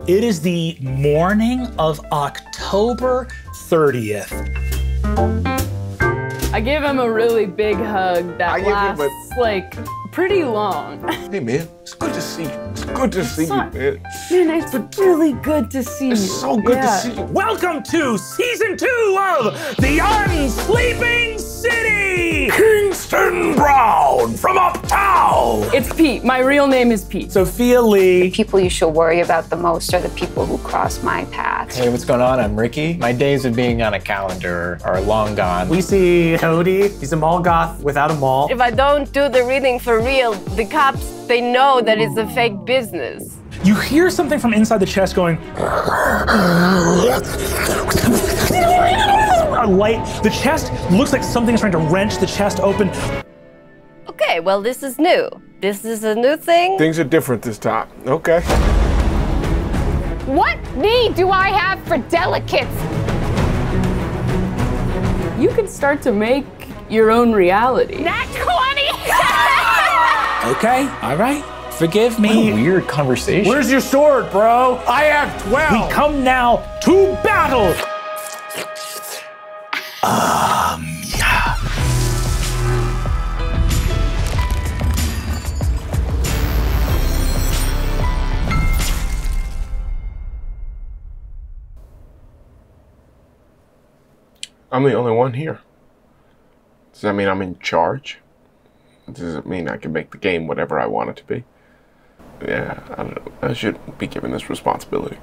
It is the morning of October 30th. I give him a really big hug that I give a- lasts like pretty long. Hey man, it's good to see you. It's good to see you, Son. man. Man, it's really good to see you. It's so good Yeah. to see you. Welcome to season two of The Unsleeping City! Kingston Brown from Uptown! It's Pete. My real name is Pete. Sophia Lee. The people you should worry about the most are the people who cross my path. Hey, what's going on? I'm Ricky. My days of being on a calendar are long gone. We see Cody. He's a mall goth without a mall. If I don't do the reading for real, the cops, they know that it's a fake business. You hear something from inside the chest going. A light. The chest looks like something's trying to wrench the chest open. Okay, well, this is new. This is a new thing. Things are different this time. Okay. What need do I have for delicates? You can start to make your own reality. Nat 20! Okay, all right. Forgive What a me. weird conversation. Where's your sword, bro? I have 12. We come now to battle. Um, I'm the only one here. Does that mean I'm in charge? Does it mean I can make the game whatever I want it to be? Yeah, I don't. I should be given this responsibility.